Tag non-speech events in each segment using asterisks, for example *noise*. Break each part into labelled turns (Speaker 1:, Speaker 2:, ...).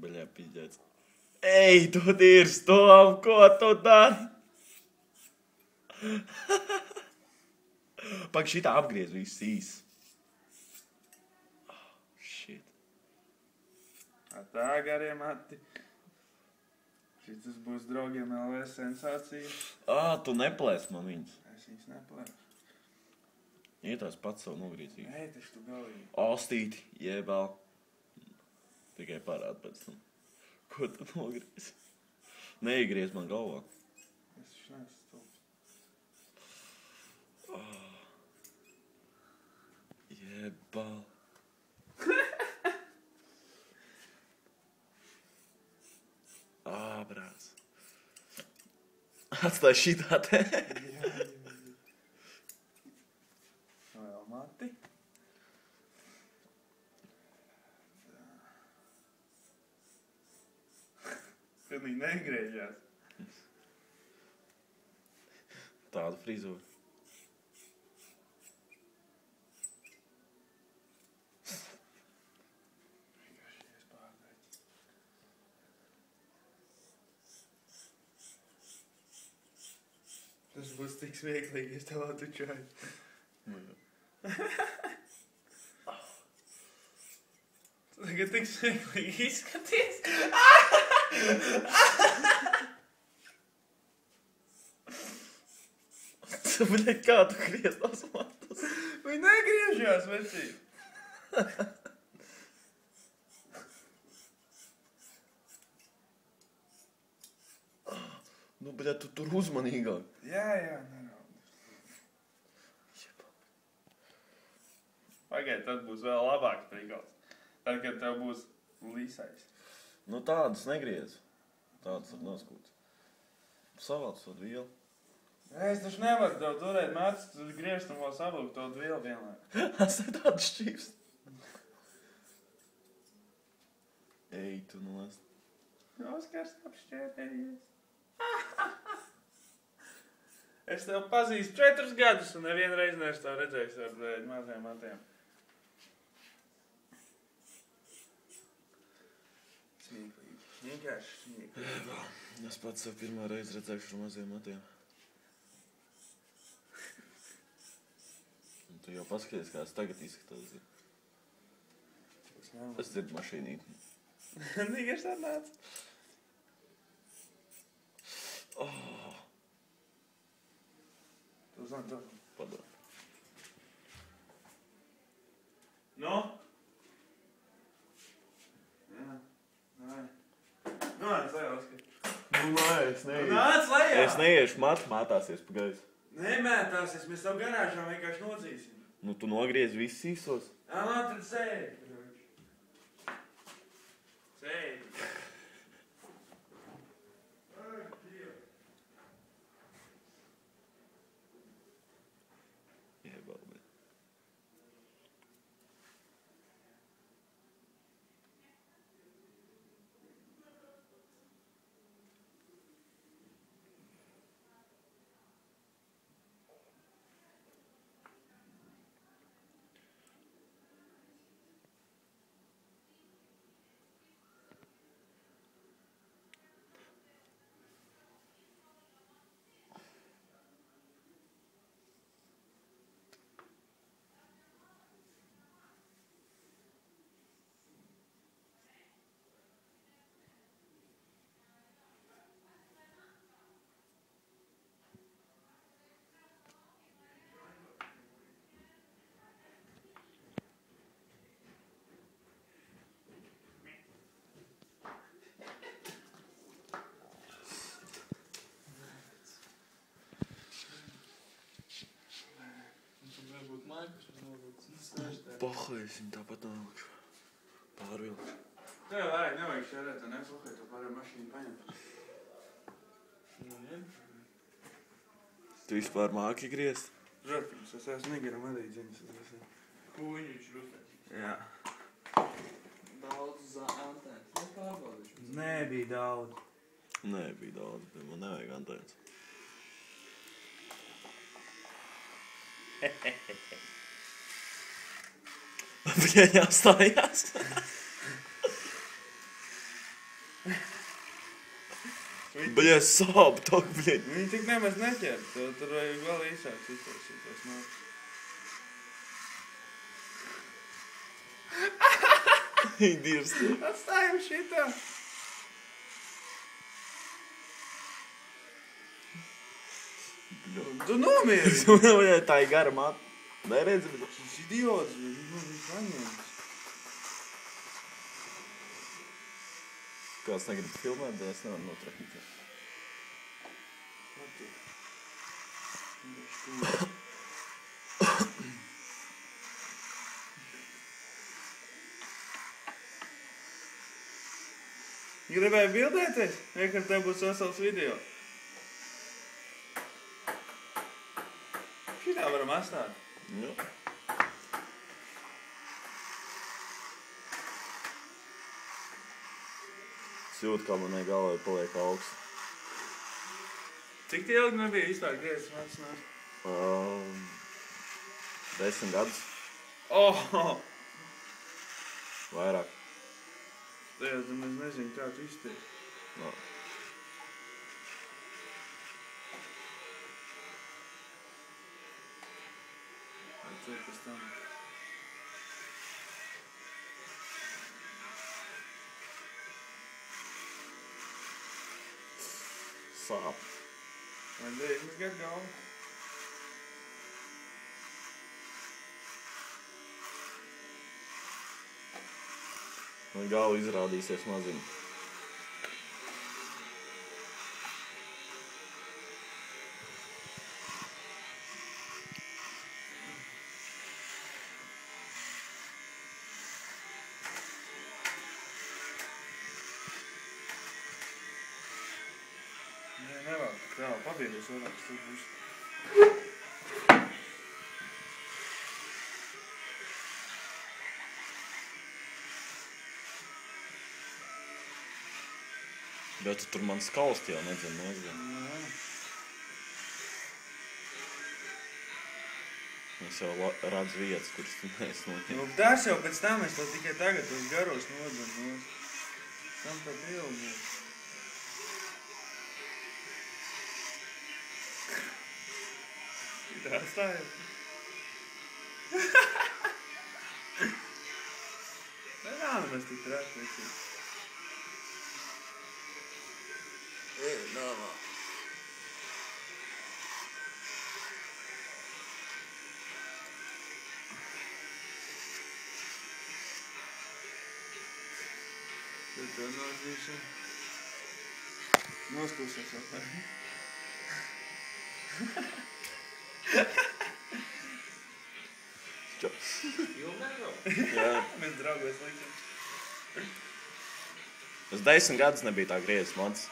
Speaker 1: Pīdēts. Ej, tu ir stov, ko tu dari? *laughs* Pak šitā apgriez viss īs. Oh, shit.
Speaker 2: Tā garie mati. Šis būs draugiem LV sensācija.
Speaker 1: Ā, tu neplēs man viņus.
Speaker 2: Es viņus neplēšu.
Speaker 1: Ietās pats savu nogriezīju.
Speaker 2: Nē, tas tu galīgi.
Speaker 1: Ostīti, jebal. Tikai parāda pēc tam. Ko tu nogriez? Neiegriez man galvā.
Speaker 2: Es taču neesmu stulbs.
Speaker 1: Jebal. *laughs* Ā, brāts. Atstāj šitā te.
Speaker 2: Vēl mati. Pilnīgi negriežās.
Speaker 1: Tāda frizūra.
Speaker 2: Vienkārši pārdēļ. Tas būs tik smieklīgi, ja tev attučāju. Tagad tik smieklīgi izskaties. *laughs*
Speaker 1: Tu, bļa, kā tu griez tos matus?
Speaker 2: Viņi negriežās, vecīt.
Speaker 1: Nu, bļa, tu tur uzmanīgāk.
Speaker 2: Jā, jā, neraudies. Pagaid, tad būs vēl labāks prikals. Tad, kad tev būs līsais.
Speaker 1: Nu, tādas negriez. Tādas var noskūt. Savāc to vielu.
Speaker 2: Es taču nevaru tev turēt mētas, tu griež tam vēl savilkt to vielu vienlaikus.
Speaker 1: Tas ir tāds šķīvs. Ej, tu nost.
Speaker 2: Oskars apšķēpējies. *laughs* es tev pazīstu četrus gadus un nevienreiz neesmu tev redzējis ar maziem matiem. Smieklīgi. Vienkārši smieklīgi.
Speaker 1: Es pats sev pirmā reize redzēšu ar maziem matiem. Un tu jau paskaties, kā es tagad izskatos.
Speaker 2: Tas
Speaker 1: dzirdu mašīnīti.
Speaker 2: Nīgars tā nāca.
Speaker 1: Oh,
Speaker 2: Tu zini, tu.
Speaker 1: padod.
Speaker 2: Nu? Jā. Nē. Nu, es lejā, Oskar.
Speaker 1: Nu, nē, es
Speaker 2: Nāc lejā!
Speaker 1: Es neiešu mat, mātāsies pa gaisu.
Speaker 2: Nemētāsies, mēs tev garāžā vienkārši nodzīsim.
Speaker 1: Nu, tu nogriez visus īsos.
Speaker 2: Jā, nu, tad sēdi. Sēdi. Ak, Dievs. Sēž te.
Speaker 1: Paha, es viņu tāpat nolikšu. Pārvilkšu.
Speaker 2: Tev vajag, nevajag šērēt, un nefokai, tu pārējā mašīnu paņemt. Nu, ņem.
Speaker 1: Tu vispār māki griezt?
Speaker 2: Protams, es esmu Nigeram arī esmu. Kūņiņš rūpēs. Jā.
Speaker 3: Daudz za antēnas. Nu, pārbaudīšu.
Speaker 2: Nē, bija daudz.
Speaker 1: Nē, bija daudz, bet man nevajag antēns. *laughs* Viņa jāstājās. Bļa, sāp, tok, bļa.
Speaker 2: Viņi tik nemaz neķer. Tur, tur vajag vēl īsāk iztaisīt tos nāc.
Speaker 1: Dievs.
Speaker 2: Atstājam šitā. Tu nomieris. *laughs*
Speaker 1: Viņai tā ir gara mata. Neredzi, bet...
Speaker 2: Šis idiots, viņš man ir paņēmis.
Speaker 1: Kāds negrib filmēt, bet es nevaru notraknīt.
Speaker 2: Gribēji bildēties? Ekar tev būs vesels video. Šitā varam atstāt.
Speaker 1: Nu. Es jūtu, kā manai galvai paliek augsts.
Speaker 2: Cik tie ilgi nebija vispār griezis macināt?
Speaker 1: Um, desmit gadus
Speaker 2: Oh!
Speaker 1: vairāk.
Speaker 2: Tajā tam es nezinu, kā tu izties.
Speaker 1: No.
Speaker 2: Atcer pēc tam.
Speaker 1: Sāp.
Speaker 2: Vai dēļ izgat galvu?
Speaker 1: Man galva izrādīsies maziņa.
Speaker 2: Tā, papīros vairāk, tur būs.
Speaker 1: Bet tu tur man skaust jau nedzinu nozgan.
Speaker 2: Jā.
Speaker 1: Es jau redzu vietas, kuras tu neesi
Speaker 2: Nu,
Speaker 1: noķēris.
Speaker 2: tas jau pēc tam es to tikai tagad tos garos nodanu. Tam tā pilni. Tā stāja. Nē, nav nemaz tik traki.
Speaker 1: Ej, nāmā.
Speaker 2: Tad tā nozīšana. Noskūsies vēl.
Speaker 1: Čau.
Speaker 3: Filmēju?
Speaker 1: Jā.
Speaker 2: Mēs draugos liksim.
Speaker 1: Es desmit gadus nebiju tā griezis mans.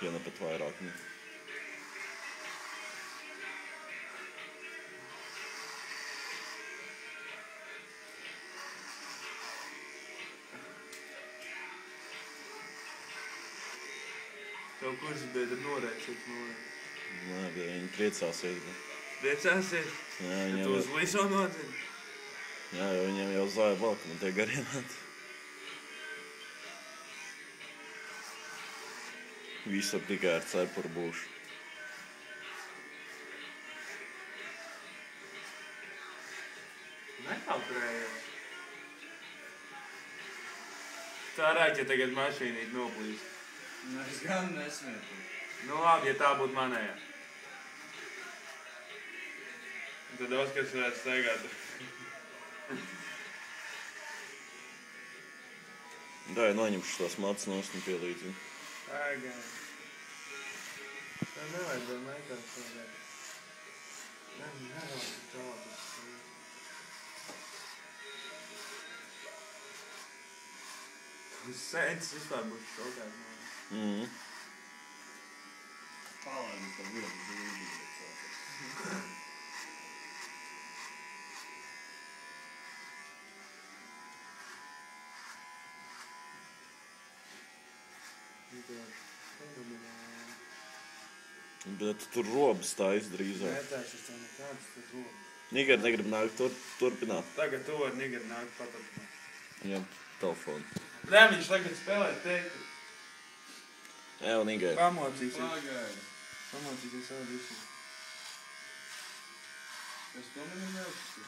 Speaker 1: Ja ne pat vairāk. Ne.
Speaker 2: Noreicēt, noreicēt.
Speaker 1: Nē, bet viņi priecāsies.
Speaker 2: Priecāsies?
Speaker 1: Jā,
Speaker 2: Ja
Speaker 1: viņiem,
Speaker 2: tu uz Liso nodzini?
Speaker 1: jā, jo viņiem jau zāja valka, man tie garie *laughs* mati. Visur tikai ar cepuru būšu.
Speaker 2: Nekautrējos. Tā rāķa tagad mašīnīt noplīst.
Speaker 3: Nu, es gan nesmietu.
Speaker 2: Nu labi, ja tā būtu manējā. Tad Oskars varētu staigāt.
Speaker 1: Tā ir noņemšu tos matus nost un pielīdzinu.
Speaker 2: Āgā. Tā nevajadzēja meitām staigāt. Nē, nevajag tādas. Tas sēdis vispār būs šokās.
Speaker 1: Mm.
Speaker 3: Palēns par vienu
Speaker 2: Fenomenāli.
Speaker 1: Bet tu tur robas tā izdrīzāk.
Speaker 2: Nē, tās ir tā nekādas tur rokas.
Speaker 1: Nigēr negrib nākt tur, turpināt.
Speaker 2: Tagad tu vari nigri nākt paturpināt.
Speaker 1: Jā, telefonu.
Speaker 2: Nē, viņš tagad spēlē teikt. Pamocīsies.
Speaker 3: Pagaidi.
Speaker 2: Pamocīsies savu visu.
Speaker 3: Es to man neuzskatu.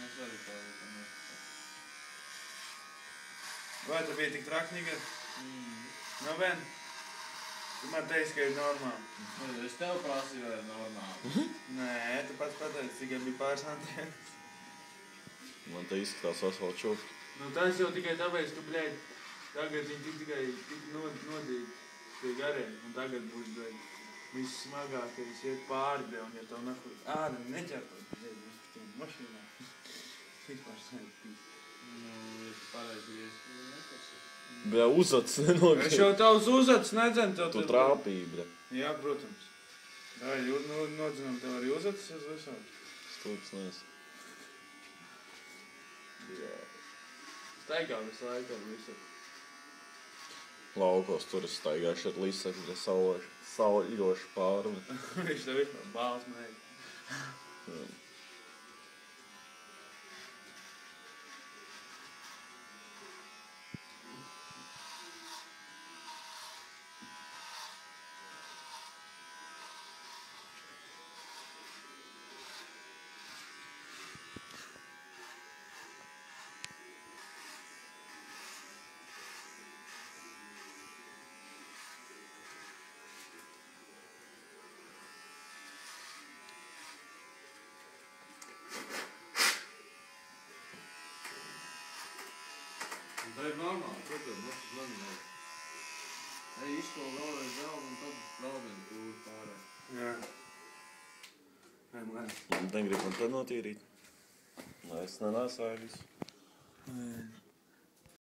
Speaker 3: Es arī tādu tam neuzskatu.
Speaker 2: Vai tu biji tik traknīga?
Speaker 3: Mm.
Speaker 2: Nu, vien. Tu man teici, ka ir normāli.
Speaker 3: Nu, Es tev prasīju, vai ir normāli.
Speaker 2: Nē, tu pats pateici, tikai bija pāris antienas.
Speaker 1: Man te izskatās asfalt čūp.
Speaker 2: Nu, tas jau tikai tāpēc, ka, bļēd, tagad viņi tik tikai tik nod, nodīgi pie gariem, un tagad būs, bļēd, viss smagākais iet pāri, bļēd, un ja tev nahuj āda neķertot, bļēd, uz tiem mašīnām. Vispār sēdīt.
Speaker 3: Nu, ja *laughs* tu pareizi griezi, tad neprasīju.
Speaker 1: Bļā, uzacis
Speaker 2: Es
Speaker 1: nenogriež.
Speaker 2: jau tavs uzats nedzenu, tev
Speaker 1: Tu trāpīji, bļā.
Speaker 2: Jā, protams. Jā, nu, nodzinām tev arī uzats uz visādi.
Speaker 1: Stūps nes.
Speaker 2: Jā. Staigā visu laiku ar visu.
Speaker 1: Laukos tur es staigāšu ar līsaks, bļā, sauļošu, pāri. *laughs*
Speaker 2: Viņš tev vispār bāls mēģina.
Speaker 3: Tā ir normāli, protams, tas man nav. Ej, izkol vēlreiz zeldu un tad vēl vienu tūri pārē.
Speaker 2: Jā. Nē, nē.
Speaker 1: Man negrib man te notīrīt. Lai es nenāsāju visu.
Speaker 2: Nē.